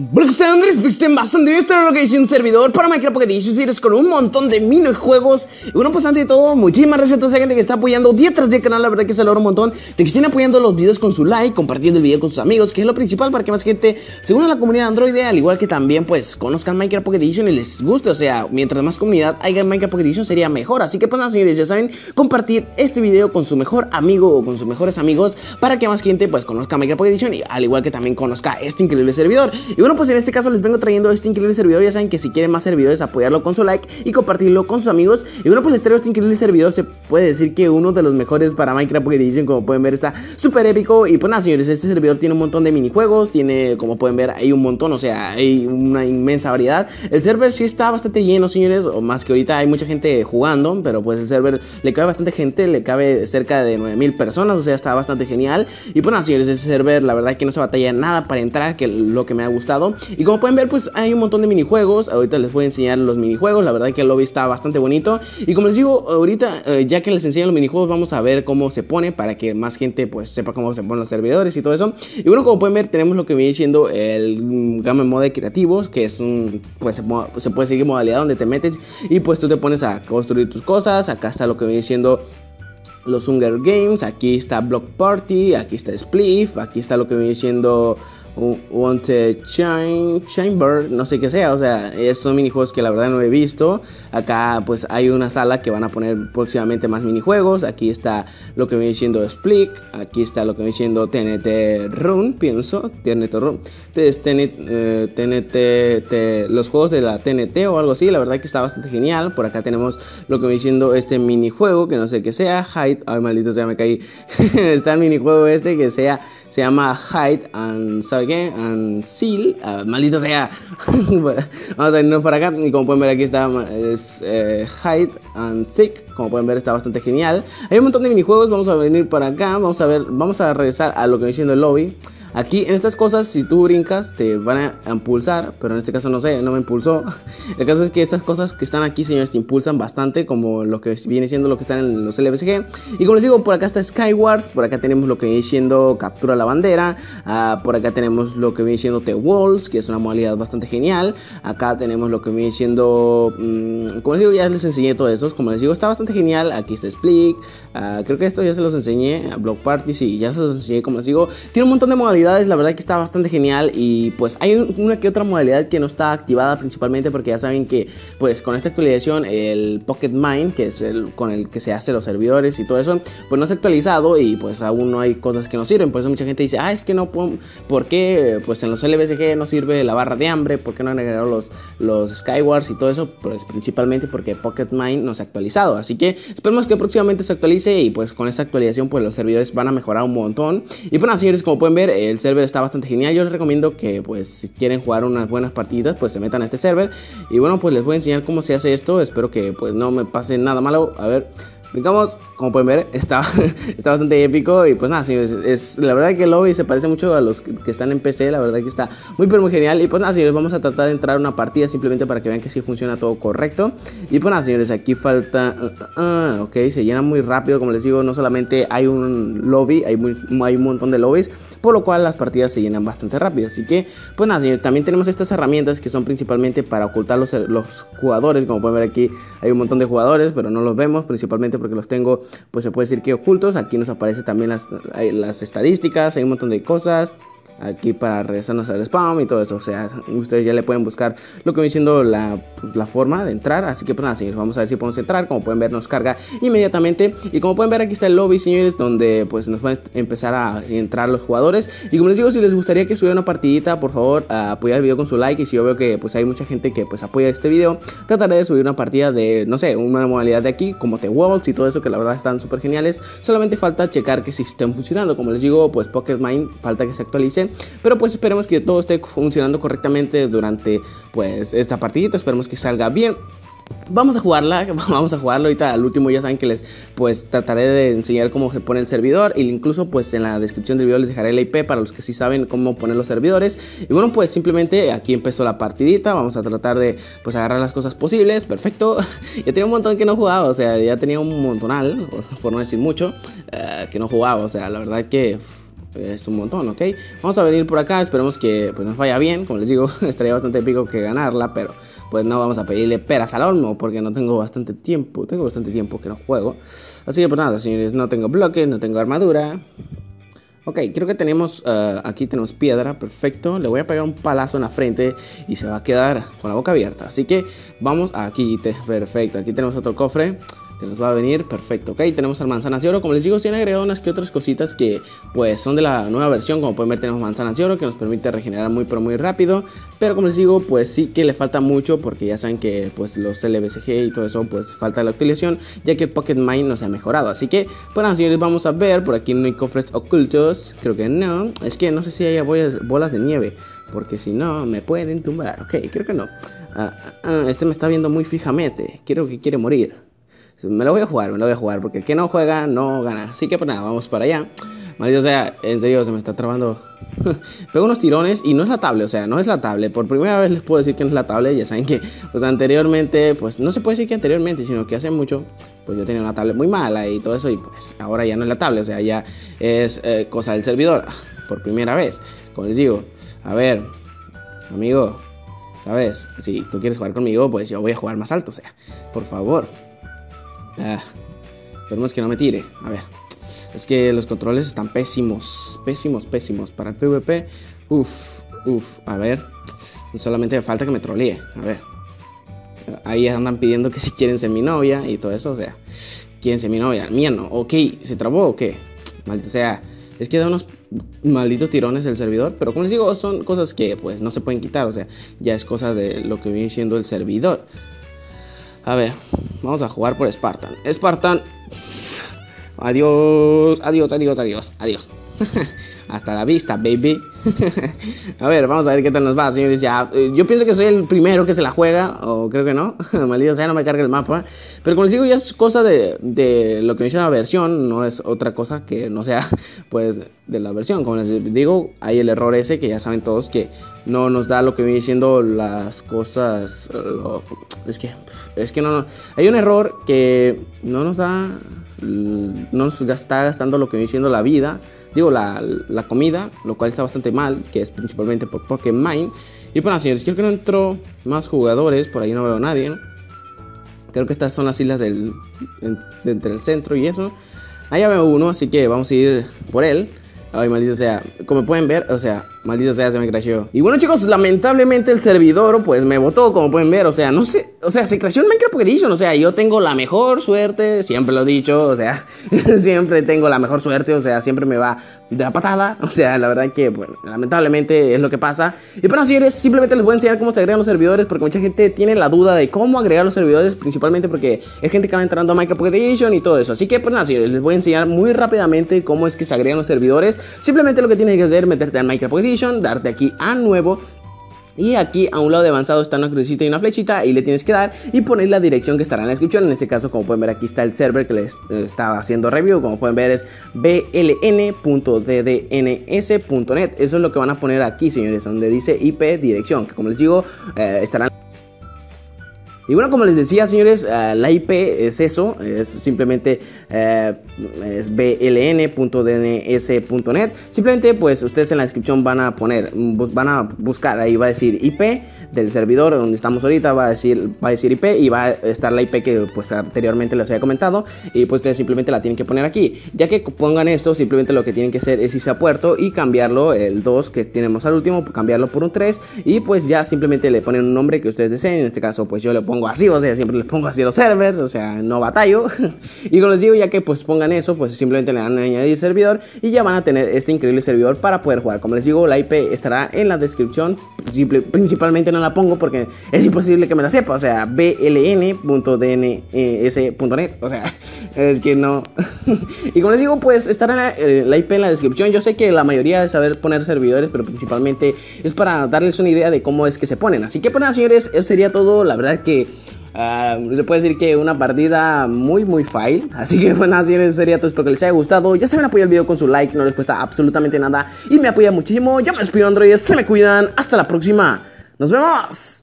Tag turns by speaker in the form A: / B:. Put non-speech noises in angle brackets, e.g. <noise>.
A: Andrés estén bastante bien, esto es lo que dice un servidor para Minecraft Pocket Edition con un montón de minijuegos Y bueno, pues antes de todo, muchísimas gracias a toda esa gente que está apoyando día tras día el canal. La verdad que se logra un montón de que estén apoyando los videos con su like, compartiendo el video con sus amigos Que es lo principal para que más gente se una a la comunidad Android Al igual que también pues conozcan Minecraft Pocket Edition y les guste. O sea, mientras más comunidad haya en Minecraft Pocket Edition sería mejor. Así que pues nada señores, ya saben, compartir este video con su mejor amigo o con sus mejores amigos Para que más gente pues conozca Minecraft Pocket Edition y al igual que también conozca este increíble servidor. Y bueno, pues en este caso les vengo trayendo este increíble servidor. Ya saben que si quieren más servidores, apoyarlo con su like y compartirlo con sus amigos. Y bueno, pues les traigo este increíble servidor. Se puede decir que uno de los mejores para Minecraft Pocket Edition. Como pueden ver, está súper épico. Y pues nada, señores, este servidor tiene un montón de minijuegos. Tiene, como pueden ver, hay un montón. O sea, hay una inmensa variedad. El server sí está bastante lleno, señores. O más que ahorita hay mucha gente jugando. Pero pues el server le cabe bastante gente. Le cabe cerca de 9000 personas. O sea, está bastante genial. Y pues nada, señores, ese server, la verdad que no se batalla nada para entrar. Que lo que me ha gustado. Y como pueden ver, pues hay un montón de minijuegos. Ahorita les voy a enseñar los minijuegos. La verdad que el lobby está bastante bonito. Y como les digo, ahorita, eh, ya que les enseño los minijuegos, vamos a ver cómo se pone para que más gente pues sepa cómo se ponen los servidores y todo eso. Y bueno, como pueden ver, tenemos lo que viene siendo el Game Mode creativos, que es un, pues se, puede seguir modalidad donde te metes y pues tú te pones a construir tus cosas. Acá está lo que viene siendo los Hunger Games, aquí está Block Party, aquí está Spliff, aquí está lo que viene siendo Wanted Chamber, no sé qué sea, o sea, son minijuegos que la verdad no he visto. Acá pues hay una sala que van a poner próximamente más minijuegos. Aquí está lo que viene siendo Split, aquí está lo que viene siendo TNT Run, pienso, TNT Run. TNT, eh, los juegos de la TNT o algo así, la verdad que está bastante genial. Por acá tenemos lo que viene siendo este minijuego, que no sé qué sea, Hide, ay maldito sea, me caí. <laughs> está el minijuego este que sea se llama Hide and, ¿sabe qué? And Seal, uh, maldito sea. <laughs> Vamos a irnos para acá y como pueden ver aquí está es, eh, Hide and Seek, como pueden ver está bastante genial. Hay un montón de minijuegos, vamos a venir para acá, vamos a ver, vamos a regresar a lo que viene siendo el lobby. Aquí en estas cosas, si tú brincas, te van a impulsar, pero en este caso no sé, no me impulsó. <laughs> El caso es que estas cosas que están aquí, señores, te impulsan bastante, como lo que viene siendo lo que están en los LBSG. Y como les digo, por acá está Skywars, por acá tenemos lo que viene siendo Captura la Bandera, uh, por acá tenemos lo que viene siendo The Walls, que es una modalidad bastante genial. Acá tenemos lo que viene siendo, um, como les digo, ya les enseñé todo eso, como les digo, está bastante genial. Aquí está Split, uh, creo que esto ya se los enseñé, Block Party, sí, ya se los enseñé, como les digo, tiene un montón de modalidades la verdad que está bastante genial y pues hay una que otra modalidad que no está activada principalmente porque ya saben que pues con esta actualización el Pocket Mine, que es el con el que se hace los servidores y todo eso, pues no se ha actualizado y pues aún no hay cosas que no sirven, por eso mucha gente dice, ah, es que no, ¿por qué? Pues en los LBSG no sirve la barra de hambre, ¿por qué no han agregado los, los Skywars y todo eso? Pues principalmente porque Pocket Mine no se ha actualizado, así que esperemos que próximamente se actualice y pues con esta actualización pues los servidores van a mejorar un montón y bueno señores como pueden ver el server está bastante genial. Yo les recomiendo que, pues, si quieren jugar unas buenas partidas, pues se metan a este server. Y bueno, pues les voy a enseñar cómo se hace esto. Espero que, pues, no me pase nada malo. A ver, brincamos. Como pueden ver, está, <laughs> está bastante épico. Y pues nada, señores, es, la verdad que el lobby se parece mucho a los que, están en PC. La verdad que está muy, pero muy genial. Y pues nada, señores, vamos a tratar de entrar a una partida simplemente para que vean que sí funciona todo correcto. Y pues nada, señores, aquí falta. Uh, uh, ok, se llena muy rápido. Como les digo, no solamente hay un lobby, hay, muy, hay un montón de lobbies por lo cual las partidas se llenan bastante rápido. Así que, pues nada, señores, también tenemos estas herramientas que son principalmente para ocultar los, los jugadores. Como pueden ver aquí, hay un montón de jugadores, pero no los vemos, principalmente porque los tengo, pues se puede decir que ocultos. Aquí nos aparece también las, las estadísticas, hay un montón de cosas aquí para regresarnos al spam y todo eso. O sea, ustedes ya le pueden buscar lo que viene siendo la, pues, la forma de entrar. Así que pues nada, señores, vamos a ver si podemos entrar. Como pueden ver, nos carga inmediatamente. Y como pueden ver, aquí está el lobby, señores, donde pues nos van a empezar a entrar los jugadores. Y como les digo, si les gustaría que subiera una partidita, por favor, apoyar el video con su like. Y si yo veo que pues hay mucha gente que pues apoya este video, trataré de subir una partida de, no sé, una modalidad de aquí, como The Walls y todo eso, que la verdad están súper geniales. Solamente falta checar que si estén funcionando. Como les digo, pues Pocket Mine falta que se actualice pero pues esperemos que todo esté funcionando correctamente durante pues esta partidita. Esperemos que salga bien. Vamos a jugarla, <laughs> vamos a jugarlo ahorita. Al último ya saben que les pues trataré de enseñar cómo se pone el servidor. E incluso pues en la descripción del video les dejaré la IP para los que sí saben cómo poner los servidores. Y bueno pues simplemente aquí empezó la partidita, vamos a tratar de pues agarrar las cosas posibles, perfecto, <laughs> ya tenía un montón que no jugaba, o sea ya tenía un montonal, <laughs> por no decir mucho, eh, que no jugaba, o sea la verdad que es un montón, ¿ok? Vamos a venir por acá, esperemos que pues, nos vaya bien. Como les digo, <laughs> estaría bastante épico que ganarla, pero pues no vamos a pedirle peras al horno porque no tengo bastante tiempo. Tengo bastante tiempo que no juego. Así que pues nada, señores, no tengo bloques, no tengo armadura. Ok, creo que tenemos, eh, aquí tenemos piedra, perfecto. Le voy a pegar un palazo en la frente y se va a quedar con la boca abierta. Así que vamos aquí, perfecto. Aquí tenemos otro cofre que nos va a venir perfecto, ok, tenemos al manzanas de oro, como les digo, se han agregado unas que otras cositas que pues son de la nueva versión, como pueden ver tenemos manzanas de oro que nos permite regenerar muy pero muy rápido, pero como les digo, pues sí que le falta mucho porque ya saben que pues los LBCG y todo eso pues falta la utilización, ya que el Pocket Mine no se ha mejorado, así que bueno señores, vamos a ver, por aquí no hay cofres ocultos, creo que no, es que no sé si haya bolas de nieve, porque si no me pueden tumbar, ok, creo que no. Ah, ah, ah, este me está viendo muy fijamente, quiero que quiere morir. Me lo voy a jugar, me lo voy a jugar, porque el que no juega no gana. Así que pues nada, vamos para allá. Maldita sea, en serio, se me está trabando. <laughs> Pego unos tirones y no es la tablet, o sea, no es la tablet. Por primera vez les puedo decir que no es la tablet. Ya saben que, pues anteriormente, pues no se puede decir que anteriormente, sino que hace mucho, pues yo tenía una tablet muy mala y todo eso. Y pues ahora ya no es la tablet, o sea, ya es eh, cosa del servidor. Por primera vez, como les digo, a ver, amigo, ¿sabes? Si tú quieres jugar conmigo, pues yo voy a jugar más alto, o sea, por favor. Ah, esperemos que no me tire. A ver. Es que los controles están pésimos. Pésimos, pésimos. Para el PvP. Uf, uf. A ver. Solamente me falta que me trolee. A ver. Ahí andan pidiendo que <laughs> si quieren ser mi novia y todo eso. O sea, quieren ser mi novia. Mía no. Ok, ¿se trabó o qué? Maldita sea. Es que da unos malditos tirones el servidor. Pero como les digo, son cosas que pues no se pueden quitar. O sea, ya es cosa de lo que viene siendo el servidor. A ver, vamos a jugar por Spartan. Spartan. Adiós, adiós, adiós, adiós, adiós. <laughs> Hasta la vista, baby. <laughs> a ver, vamos a ver qué tal nos va, señores. Ya, eh, yo pienso que soy el primero que se la juega, o creo que no. <laughs> Maldito sea, no me carga el mapa. Pero como les digo, ya es cosa de, de lo que me dice la versión, no es otra cosa que no sea, <laughs> pues, de la versión. Como les digo, hay el error ese que ya saben todos que no nos da lo que viene siendo las cosas. es que, es que no, hay un error que no nos da, no nos está gastando lo que viene siendo la vida digo, la, la, comida, lo cual está bastante mal, que es principalmente por Pokémon. Y bueno, señores, creo que no entró más jugadores, por ahí no veo a nadie. Creo que estas son las islas del, entre el centro y eso. Allá veo uno, así que vamos a ir por él. Ay, maldito sea. Como pueden ver, o sea, maldito sea, se me crasheó. Y bueno, chicos, lamentablemente el servidor, pues me votó, como pueden ver. O sea, no sé, o sea, se crasheó en Minecraft Edition. O sea, yo tengo la mejor suerte, siempre lo he dicho. O sea, <laughs> siempre tengo la mejor suerte. O sea, siempre me va de la patada. <laughs> O sea, la verdad que, bueno, lamentablemente es lo que pasa. Y bueno, señores, simplemente les voy a enseñar cómo se agregan los servidores. Porque mucha gente tiene la duda de cómo agregar los servidores. Principalmente porque es gente que va entrando a Minecraft Edition y todo eso. Así que, pues nada, señores, les voy a enseñar muy rápidamente cómo es que se agregan los servidores. Simplemente lo que tienes que hacer es meterte en Minecraft Edition, darte aquí a nuevo y aquí a un lado de avanzado está una crucita y una flechita y le tienes que dar y poner la dirección que estará en la descripción. En este caso, como pueden ver, aquí está el server que les estaba haciendo review. Como pueden ver, es bln.ddns.net. Eso es lo que van a poner aquí, señores, donde dice IP dirección, que como les digo, eh, estarán y bueno, como les decía, señores, eh, la IP es eso, es simplemente eh, es bln.dns.net. Simplemente, pues ustedes en la descripción van a poner, van a buscar, ahí va a decir IP del servidor donde estamos ahorita, va a decir, va a decir IP y va a estar la IP que pues anteriormente les había comentado. Y pues ustedes simplemente la tienen que poner aquí. Ya que pongan esto, simplemente lo que tienen que hacer es irse a puerto y cambiarlo, el 2 que tenemos al último, cambiarlo por un 3. Y pues ya simplemente le ponen un nombre que ustedes deseen. En este caso, pues yo le pongo así, o sea, siempre les pongo así los servers, o sea, no batallo. <laughs> y como les digo, ya que pues pongan eso, pues simplemente le dan a añadir servidor y ya van a tener este increíble servidor para poder jugar. Como les digo, la IP estará en la descripción, principalmente no la pongo porque es imposible que me la sepa, o sea, bln.dns.net, o sea, <laughs> es que no. <laughs> y como les digo, pues estará la, eh, la IP en la descripción. Yo sé que la mayoría de saber poner servidores, pero principalmente es para darles una idea de cómo es que se ponen. Así que pues nada, señores, eso sería todo. La verdad uh, se puede decir que una partida muy muy fail. <laughs> Así que bueno, así sería todo. Espero que les haya gustado. Ya saben apoyar el video con su like, no les cuesta absolutamente nada. Y me apoya muchísimo. Yo me despido androides, se me cuidan. Hasta la próxima. Nos vemos.